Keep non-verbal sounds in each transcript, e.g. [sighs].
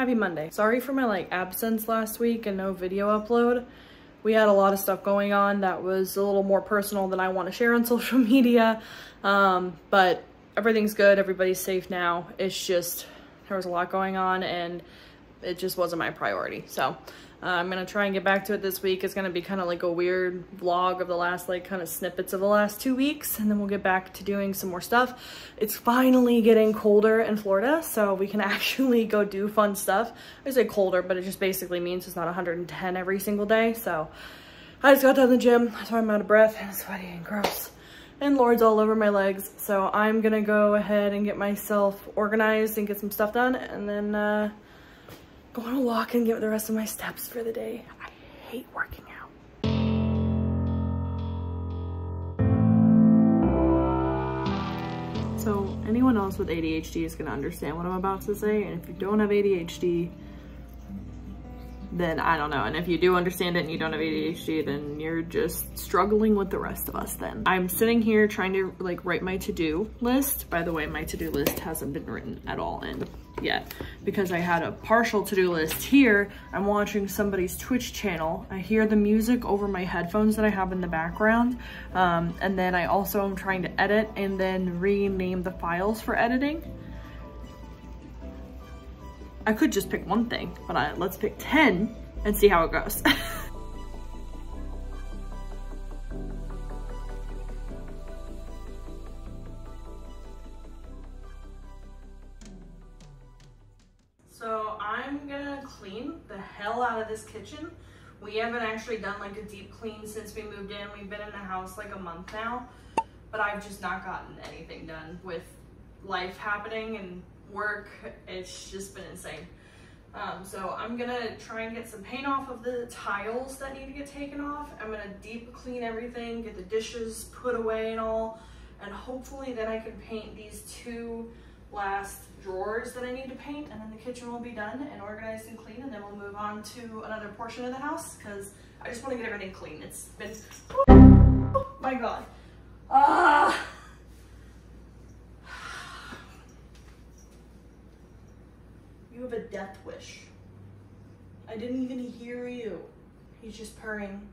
Happy Monday. Sorry for my like absence last week and no video upload. We had a lot of stuff going on that was a little more personal than I want to share on [laughs] social media. Um, but everything's good. Everybody's safe now. It's just, there was a lot going on and it just wasn't my priority. So uh, I'm gonna try and get back to it this week. It's gonna be kind of like a weird vlog of the last like kind of snippets of the last two weeks and then we'll get back to doing some more stuff. It's finally getting colder in Florida so we can [laughs] actually go do fun stuff. I say colder but it just basically means it's not 110 every single day so I just got done the gym that's why I'm out of breath and sweaty and gross and Lord's all over my legs so I'm gonna go ahead and get myself organized and get some stuff done and then uh, go on a walk and get the rest of my steps for the day. I hate working out. So anyone else with ADHD is gonna understand what I'm about to say. And if you don't have ADHD, then I don't know. And if you do understand it and you don't have ADHD, then you're just struggling with the rest of us then. I'm sitting here trying to like write my to-do list. By the way, my to-do list hasn't been written at all in yet because I had a partial to-do list here. I'm watching somebody's Twitch channel. I hear the music over my headphones that I have in the background. Um, and then I also am trying to edit and then rename the files for editing. I could just pick one thing, but I, let's pick 10 and see how it goes. [laughs] so I'm gonna clean the hell out of this kitchen. We haven't actually done like a deep clean since we moved in. We've been in the house like a month now, but I've just not gotten anything done with life happening and work. It's just been insane. Um, so I'm gonna try and get some paint off of the tiles that need to get taken off. I'm gonna deep clean everything, get the dishes put away and all, and hopefully then I can paint these two last drawers that I need to paint and then the kitchen will be done and organized and clean and then we'll move on to another portion of the house because I just want to get everything clean. It's been, oh my God. Ah. You have a death wish. I didn't even hear you. He's just purring.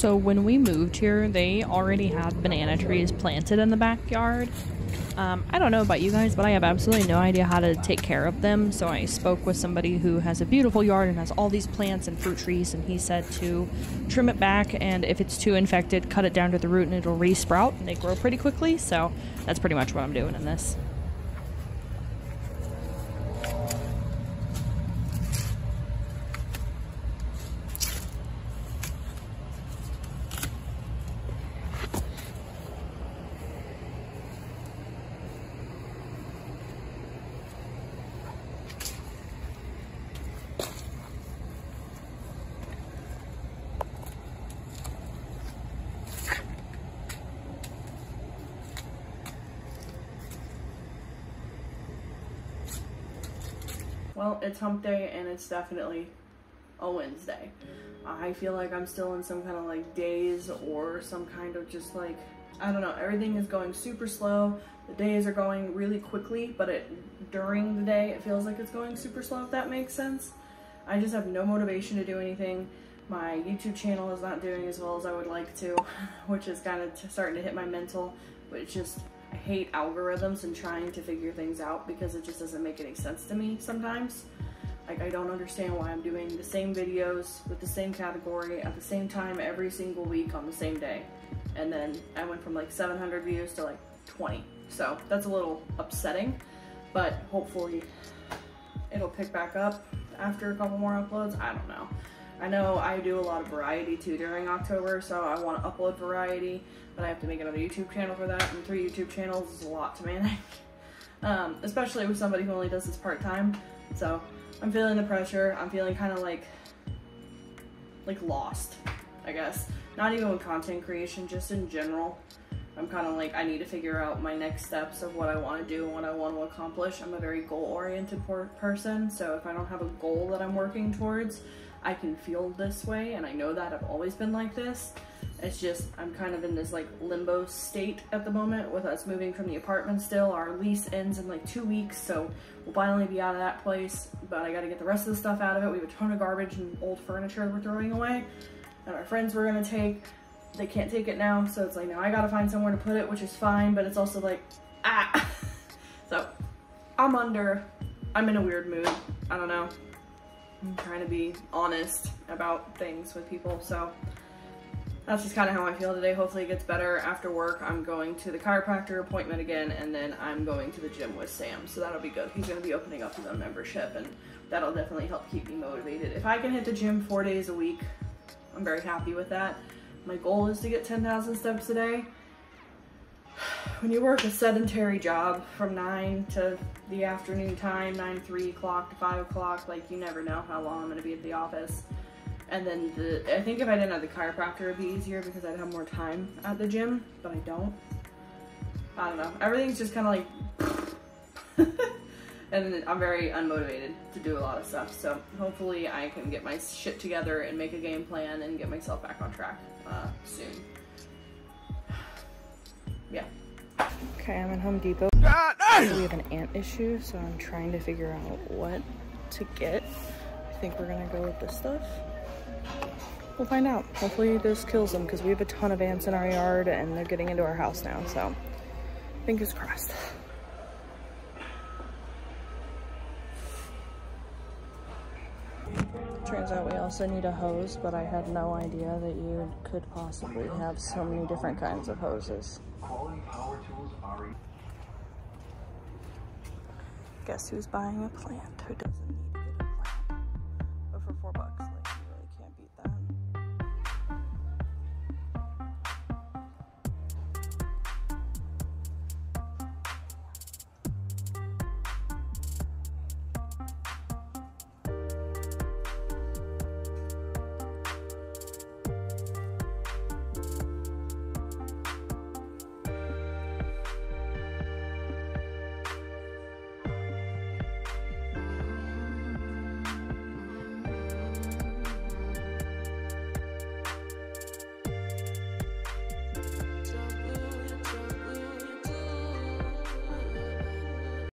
So when we moved here, they already had banana trees planted in the backyard. Um, I don't know about you guys, but I have absolutely no idea how to take care of them. So I spoke with somebody who has a beautiful yard and has all these plants and fruit trees, and he said to trim it back, and if it's too infected, cut it down to the root, and it'll resprout, and they grow pretty quickly. So that's pretty much what I'm doing in this. Well, it's hump day and it's definitely a Wednesday. Mm. I feel like I'm still in some kind of like daze or some kind of just like I don't know, everything is going super slow. The days are going really quickly, but it during the day, it feels like it's going super slow, if that makes sense. I just have no motivation to do anything. My YouTube channel is not doing as well as I would like to, [sighs] which is kind of starting to hit my mental, but it's just, hate algorithms and trying to figure things out because it just doesn't make any sense to me sometimes. Like, I don't understand why I'm doing the same videos with the same category at the same time every single week on the same day. And then I went from like 700 views to like 20. So that's a little upsetting, but hopefully it'll pick back up after a couple more uploads. I don't know. I know I do a lot of variety too during October, so I want to upload variety, but I have to make another YouTube channel for that, and three YouTube channels is a lot to manage. [laughs] Um, especially with somebody who only does this part-time. So I'm feeling the pressure. I'm feeling kind of like, like lost, I guess. Not even with content creation, just in general. I'm kind of like, I need to figure out my next steps of what I want to do and what I want to accomplish. I'm a very goal-oriented person, so if I don't have a goal that I'm working towards, I can feel this way, and I know that I've always been like this. It's just, I'm kind of in this like limbo state at the moment with us moving from the apartment still. Our lease ends in like two weeks, so we'll finally be out of that place, but I gotta get the rest of the stuff out of it. We have a ton of garbage and old furniture we're throwing away that our friends were gonna take. They can't take it now, so it's like now I gotta find somewhere to put it, which is fine, but it's also like, ah. [laughs] so I'm under, I'm in a weird mood. I don't know. I'm trying to be honest about things with people, so that's just kind of how I feel today. Hopefully it gets better. After work, I'm going to the chiropractor appointment again, and then I'm going to the gym with Sam, so that'll be good. He's to be opening up his own membership, and that'll definitely help keep me motivated. If I can hit the gym four days a week, I'm very happy with that. My goal is to get 10,000 steps a day. [sighs] When you work a sedentary job from 9 to the afternoon time, 9 3 o'clock to 5 o'clock, like you never know how long I'm to be at the office. And then the, I think if I didn't have the chiropractor, it'd be easier because I'd have more time at the gym, but I don't. I don't know. Everything's just kind of like, [laughs] and I'm very unmotivated to do a lot of stuff. So hopefully I can get my shit together and make a game plan and get myself back on track uh, soon. [sighs] Yeah. Okay, I'm in Home Depot. we have an ant issue, so I'm trying to figure out what to get. I think we're gonna go with this stuff. We'll find out. Hopefully this kills them because we have a ton of ants in our yard and they're getting into our house now, so fingers crossed. turns out we also need a hose, but I had no idea that you could possibly have so many different kinds of hoses. Guess who's buying a plant who doesn't need a plant, but for four bucks.